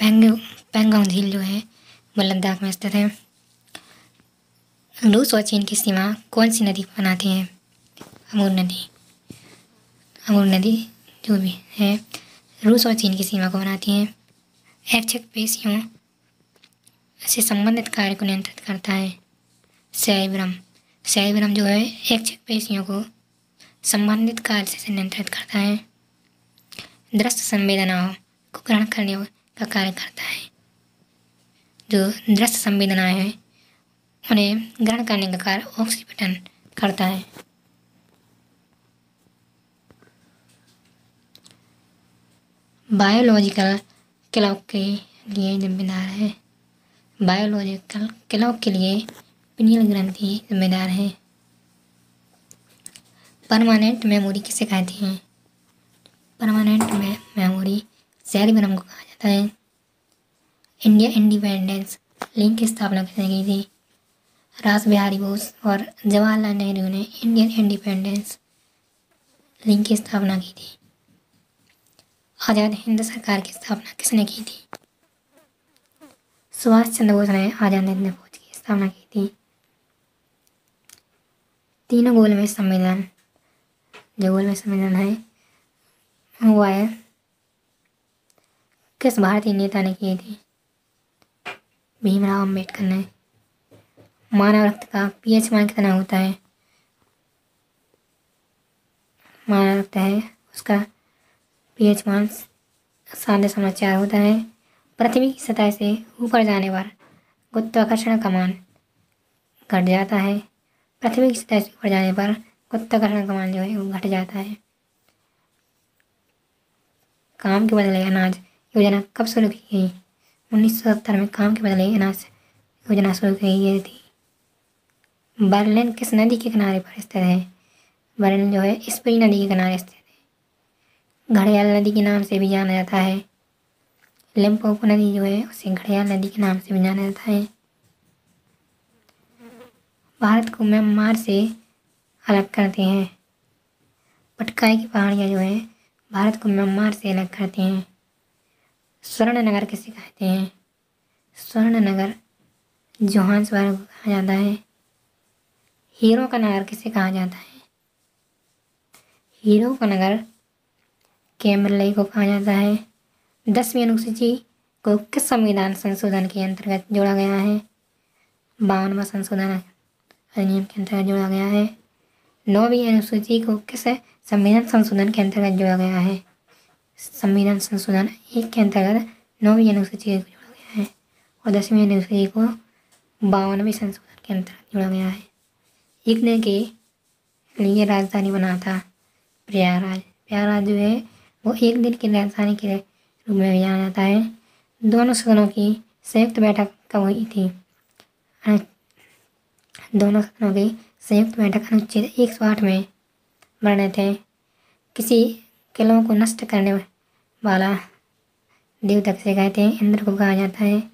पेंग पेंगोंग झील जो है, वो लद्दाख में स्थित है। रूस और चीन की सीमा कौन सी नदी बनाती है? अमूर नदी। अमूर नदी जो भी है, रूस और चीन की सीमा को बनाती है। ऐच्छिक पेशियों से संबंधित कार्य को नियंत्रित करता है। सैब्रम सैब्रम जो है, ऐच्छिक पेशियों को संबंधित कार्य से नियंत्रित करता है। दृश्य संवेदनाओं को ग्रहण करने का कार्य करता है। जो दृश्य संवेदनाएँ हैं, उन्हें ग्रहण करने का कार्य ऑक्सीपिटन करता है। बायोलॉजिकल क्लॉक के लिए जिम्मेदार है। बायोलॉजिकल क्लॉक के लिए पिनियल ग्रंथि जिम्मेदार है। परमानेंट मेमोरी किसे कहते हैं? परमानेंट मेमोरी सैरिब्रम को कहा जाता है। इंडिया इंडिपेंडेंस लिंक की स्थापना की थी? रास बिहारी बोस और जवाहरलाल नेहरू ने इंडियन इंडिपेंडेंस लिंक की स्थापना की थी। आज़ाद हिंद सरकार की स्थापना किसने की थी? सुभाष चंद्र बोस ने आज़ाद हिंद फौज की स्थापना की थी। तीनों गोल में सम्मेलन, जो गोल में सम्मेलन है हुआ है किस भारतीय नेता ने किए थे। भीमराव अंबेडकर ने। मानव रक्त का पीएच मान कितना होता है? मानव रक्त है, उसका पीएच मान सात दशमलव चार होता है। पृथ्वी की सतह से ऊपर जाने पर गुरुत्वाकर्षण का मान घट जाता है। पृथ्वी की सतह से ऊपर जाने पर गुरुत्वाकर्षण का मान जो है वो घट जाता है। काम के बदले अनाज योजना कब शुरू की गई? उन्नीस सौ सत्तर में काम के बदले अनाज योजना शुरू की गई थी। बर्लिन किस नदी के किनारे पर स्थित है? बर्लिन जो है स्प्री नदी के किनारे स्थित है। घड़ियाल नदी के नाम से भी जाना जाता है। लिम्पोपो नदी जो है, उसे घड़ियाल नदी के नाम से भी जाना जाता है। भारत को म्यांमार से अलग करते हैं। पटकाई की पहाड़ियाँ जो है, भारत को म्यांमार से अलग करते हैं। स्वर्ण नगर किसे कहते हैं? स्वर्ण नगर जोहान्सबर्ग कहा जाता है। हीरो का नगर किसे कहा जाता है? हीरो का नगर कैमरलई को कहा जाता है। दसवीं अनुसूची को किस संविधान संशोधन के अंतर्गत जोड़ा गया है? बावनवा संशोधन अधिनियम के अंतर्गत जोड़ा गया है। नौवीं अनुसूची को किस संविधान संशोधन के अंतर्गत जोड़ा गया है? संविधान संशोधन एक के अंतर्गत नौवीं अनुसूची को जोड़ा गया है और दसवीं अनुसूची को बावनवीं संशोधन के अंतर्गत जोड़ा गया है। एक ने के लिए राजधानी बना था, प्रयागराज। प्रयागराज जो है, वो एक दिन की राजधानी के रूप में भी जाना जाता है। दोनों सदनों की संयुक्त बैठक कब हुई थी? दोनों सदनों की संयुक्त बैठक अनुच्छेद एक सौ आठ में वर्णित है किसी किलों को नष्ट करने वाला देवता से कहते हैं, इंद्र को कहा जाता है।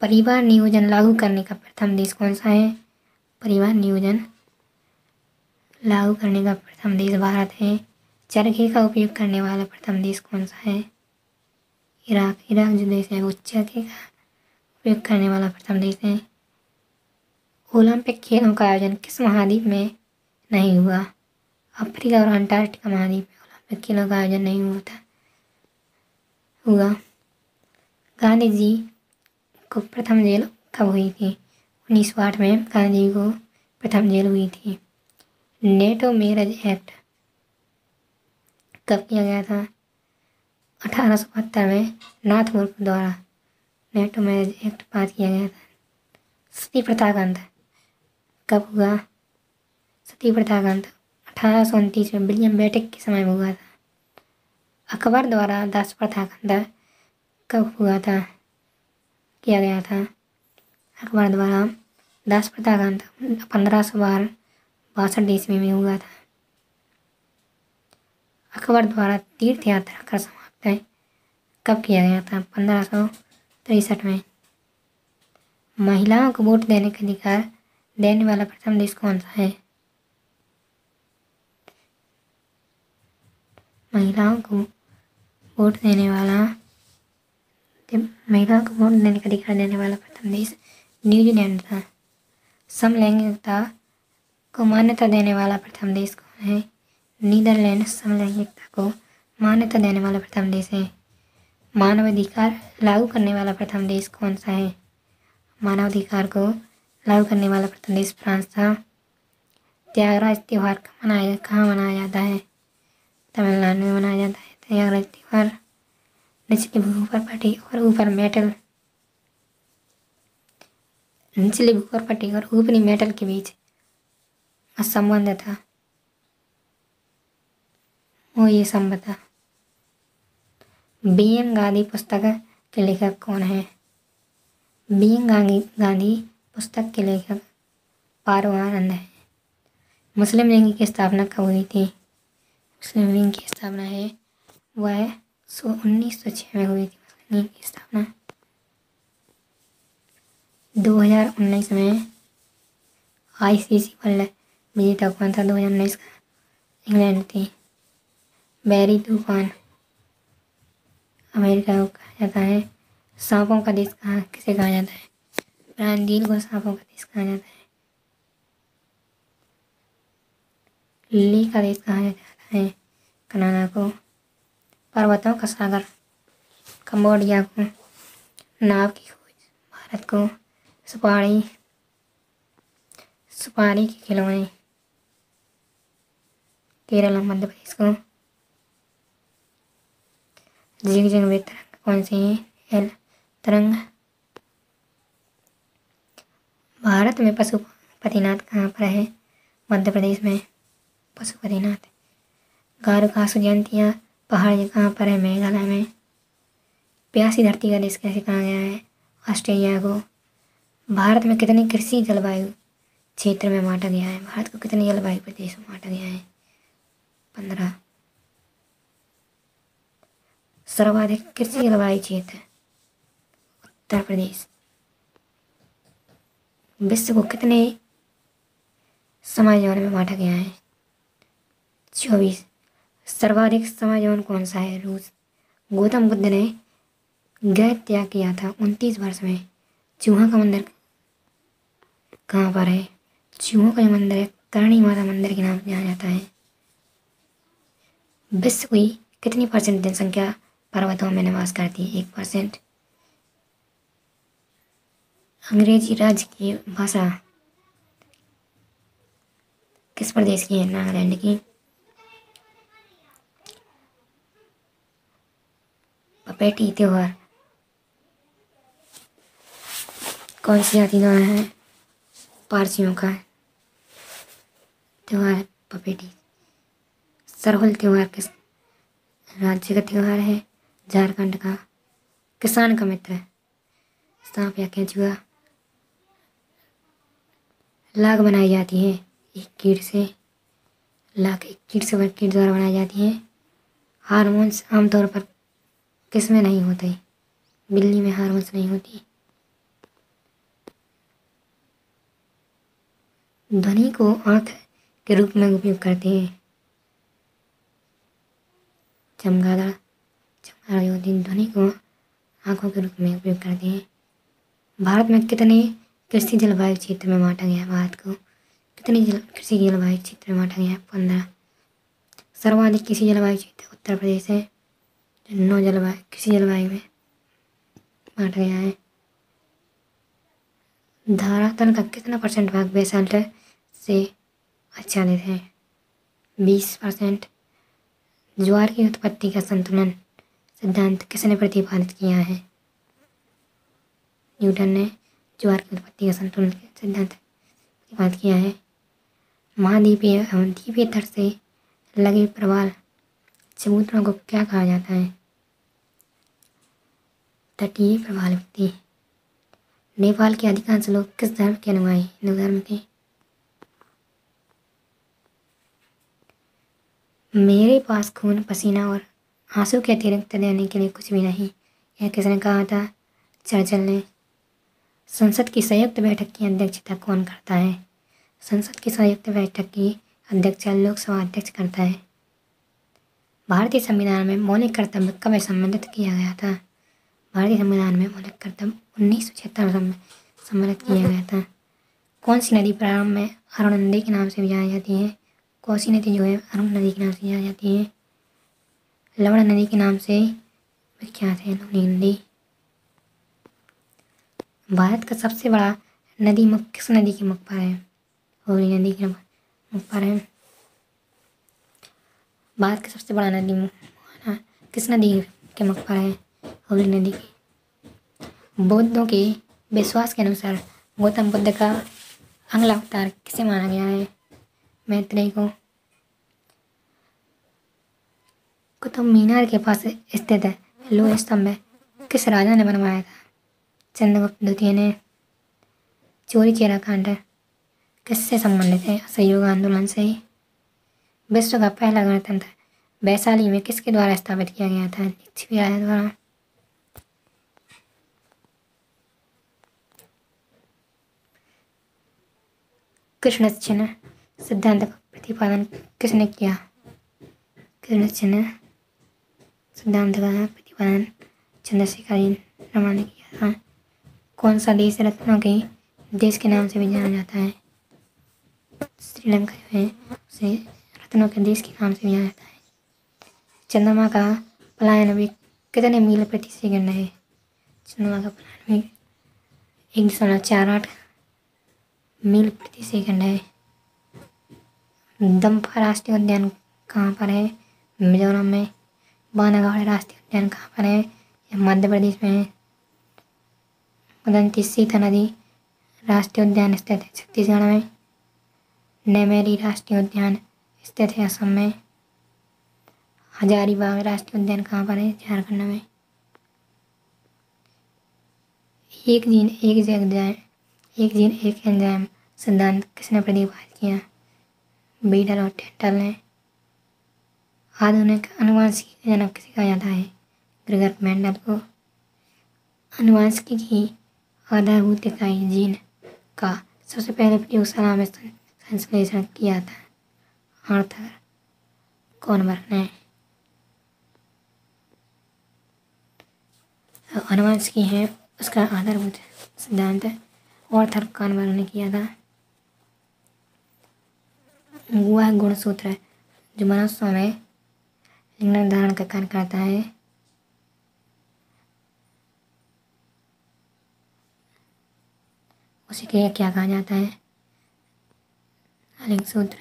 परिवार नियोजन लागू करने का प्रथम देश कौन सा है? परिवार नियोजन लागू करने का प्रथम देश भारत है। चरखे का उपयोग करने वाला प्रथम देश कौन सा है? इराक। इराक जो देश है, वो चरखे का उपयोग करने वाला प्रथम देश है। ओलंपिक खेलों का आयोजन किस महाद्वीप में नहीं हुआ। अफ्रीका और अंटार्कटिका महाद्वीप में ओलंपिक खेलों का आयोजन नहीं था। हुआ। गांधी जी को प्रथम जेल कब हुई थी? उन्नीस सौ आठ में गांधी जी को प्रथम जेल हुई थी। नेटो मैरिज एक्ट कब किया गया था? अठारह सौ बहत्तर में नाथ मुल्क द्वारा नेटो मैरिज एक्ट पास किया गया था। सती प्रथा का अंत कब हुआ? सती प्रथा का अंत अठारह सौ उनतीस में विलियम बैठक के समय में हुआ था। अकबर द्वारा दास प्रथा कब हुआ था, किया गया था। अकबर द्वारा दास प्रथा पंद्रह सौ बारह बासठ ईस्वी में हुआ था। अकबर द्वारा तीर्थ यात्रा का समाप्त कब किया गया था? पंद्रह सौ तिरसठ में। महिलाओं को वोट देने का अधिकार देने वाला प्रथम देश कौन सा है? महिलाओं को वोट देने वाला महिलाओं को वोट देने का अधिकार देने वाला प्रथम देश न्यूजीलैंड था। समलैंगिकता को मान्यता देने वाला प्रथम देश कौन है? नीदरलैंड समलैंगिकता को मान्यता देने वाला प्रथम देश है। मानवाधिकार लागू करने वाला प्रथम देश कौन सा है? मानवाधिकार को लागू करने वाला प्रथम देश फ्रांस था। त्यागराज त्यौहार मनाया, कहाँ मनाया जाता है? तमिलनाडु में मनाया जाता है। त्यागराज त्यौहार निचली भूपर पट्टी और ऊपर मेटल। निचली भूपर पट्टी और ऊपरी मेटल के बीच संबंध था। वो ये संबंध बी एम गांधी पुस्तक के लेखक कौन है? बी एम गांधी गांधी पुस्तक के लेखक पारवानंद है। मुस्लिम लीग की स्थापना कब हुई थी? मुस्लिम लीग की स्थापना है। वह सो उन्नीस सौ छः में हुई थी। मुस्लिम लीग की स्थापना। दो हज़ार उन्नीस में आई सी सी वर्ल्ड विजेता कौन था। दो हज़ार उन्नीस का इंग्लैंड थी बैरी तूफ़ान अमेरिका को कहा जाता है। सांपों का देश कहा, किसे कहा जाता है? ब्राज़ील को सांपों का देश कहा जाता है। लिली का देश कहा जाता है। कनाडा को पर्वतों का सागर कम्बोडिया को नाव की खोज भारत को सुपारी सुपारी के खिलौने केरल और मध्य प्रदेश को जिग जिग वे तरंग कौन से हैं एल तरंग भारत में पशुपतिनाथ कहाँ पर है मध्य प्रदेश में पशुपतिनाथ गारू कासु जयंतियाँ पहाड़ कहाँ पर है मेघालय में? प्यासी धरती का देश कैसे कहा गया है? ऑस्ट्रेलिया को। भारत में कितनी कृषि जलवायु क्षेत्र में बांटा गया है? भारत को कितनी जलवायु प्रदेश में बांटा गया है? पंद्रह। सर्वाधिक कृषि जलवायु क्षेत्र, उत्तर प्रदेश। विश्व को कितने समय जोन में बांटा गया है? चौबीस। सर्वाधिक समय जोन कौन सा है? रूस। गौतम बुद्ध ने गैर त्याग किया था उनतीस वर्ष में। चूहा का मंदिर कहाँ पर है? चूहों का मंदिर है करणी माता मंदिर के नाम से जाना जाता है। विश्व की कितनी परसेंट जनसंख्या पर्वतों में निवास करती है? एक परसेंट। अंग्रेज़ी राज्य की भाषा किस प्रदेश की है? नागालैंड की। पपेटी त्योहार कौन सी जाति का है, पारसियों का त्यौहार पपेटी सरहुल त्यौहार किस राज्य का त्यौहार है? झारखंड का। किसान का मित्र सांप या केंचुआ लाग बनाई जाती है। एक कीट से लाख एक कीट से कीट द्वारा बनाई जाती है। हारमोन्स आमतौर पर किसमें नहीं होते बिल्ली में हारमोन्स नहीं होती ध्वनि को आँख के रूप में उपयोग करते हैं। चमगादड़ जो होती ध्वनि को आँखों के रूप में उपयोग करते हैं। भारत में कितने कृषि जलवायु क्षेत्र में बांटा गया है? भारत को कितने जल, कृषि जलवायु क्षेत्र में बांटा गया है? पंद्रह। सर्वाधिक कृषि जलवायु क्षेत्र उत्तर प्रदेश है। नौ जलवायु, किसी जलवायु में बांट गया है। धारातल का कितना परसेंट भाग बेसाल्ट से आच्छादित है? बीस परसेंट। ज्वार की उत्पत्ति का संतुलन सिद्धांत किसने प्रतिपादित किया है? न्यूटन ने ज्वार की उत्पत्ति का संतुलन सिद्धांत प्रतिपादित किया है। महाद्वीपीय एवं द्वीपीय तट से लगे प्रवाल समुद्रों को क्या कहा जाता है? तटीय प्रवाल व्यक्ति नेपाल के अधिकांश लोग किस धर्म के अनुयायी हिंदू धर्म के। मेरे पास खून, पसीना और आँसू के अतिरिक्त देने के लिए कुछ भी नहीं। यह किसने कहा था? चर्चल ने। संसद की संयुक्त बैठक की अध्यक्षता कौन करता है? संसद की संयुक्त बैठक की अध्यक्षता लोकसभा अध्यक्ष करता है। भारतीय संविधान में मौलिक कर्तव्य कब संबंधित किया गया था? भारतीय संविधान में मौलिक कर्तव्य उन्नीस सौ छिहत्तर में सम्मिलित किया गया था। कौन सी नदी प्रारंभ में अरुण नदी के नाम से भी जानी जाती है। कोसी नदी जो है, अरुण नदी के नाम से जानी जाती है। लवण नदी के नाम से विख्यात है लवणी नदी। भारत का सबसे बड़ा नदी मुख, किस नदी के मुख पर है? होली नदी के मुख पर है। भारत का सबसे बड़ा नदी किस नदी के मुख पर है? होली नदी की। बौद्धों के विश्वास के अनुसार गौतम बुद्ध का अगला अवतार किसे माना गया है? मैत्रेय को। कुतुब मीनार के पास स्थित है लोह स्तंभ किस राजा ने बनवाया था? चंद्रगुप्त द्वितीय ने। चोरी चेरा कांड किससे संबंधित है? सहयोग आंदोलन से। ही विश्व का पहला गणतंत्र वैशाली में किसके द्वारा स्थापित किया गया था? द्वारा। कृष्ण चिन्ह, सिद्धांत का प्रतिपादन किसने किया? कृष्ण चिन्ह, सिद्धांत का प्रतिपादन चंद्रशेखर रमा ने किया था। कौन सा देश रत्नों के देश के नाम से भी जाना जाता है? श्रीलंका जो है, उसे रत्नों के देश के नाम से भी जाना जाता है। चंद्रमा का पलायन अभी कितने मील प्रति सेकंड है? चंद्रमा का पलायन भी एक दशमलव चार आठ मील प्रति सेकंड है। दम्पा राष्ट्रीय उद्यान कहाँ पर है? मिजोरम में। बानागाड़ राष्ट्रीय उद्यान कहाँ पर है? मध्य प्रदेश में है? सीता नदी राष्ट्रीय उद्यान स्थित है छत्तीसगढ़ में। नेमेरी राष्ट्रीय उद्यान स्थित है असम में। हजारीबाग राष्ट्रीय उद्यान कहाँ पर है? झारखंड में। एक दिन एक जगह एक जीन एक एंजाइम सिद्धांत किसने प्रतिपादित किया। बीडल और टेंटल ने आधुनिक अनुवांशिकी जनक किसे कहा जाता है? ग्रेगर मेंडल को अनुवांशिकी की आधारभूत इकाई जीन का सबसे पहले प्रयोगशाला में संश्लेषण किया था। आर्थर कॉनबर्ग ने अनुवांशिकी है, उसका आधारभूत सिद्धांत है और थरकान वालों ने किया था। वह गुणसूत्र, जो मनुष्यों में लिंग निर्धारण का कार्य करता है। उसी के क्या कहा जाता है? लिंग सूत्र।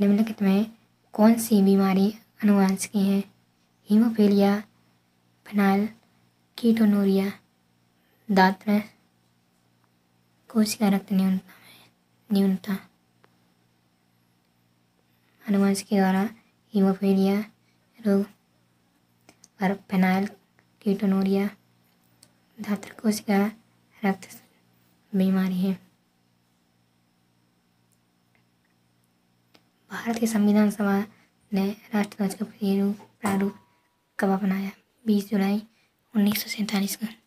निम्नलिखित में कौन सी बीमारी अनुवांशिकी है? हीमोफीलिया, फिनाइल, कीटोनोरिया दांत में कोशिका रक्त न्यूनता में न्यूनता अनुवंश के द्वारा हीमोफीलिया, रोग, और पेनाइल कीटोनोरिया धात्र कोशिका रक्त बीमारी है। भारतीय संविधान सभा ने राष्ट्रध्वज का प्रारूप कब अपनाया? बीस जुलाई उन्नीस सौ सैंतालीस को।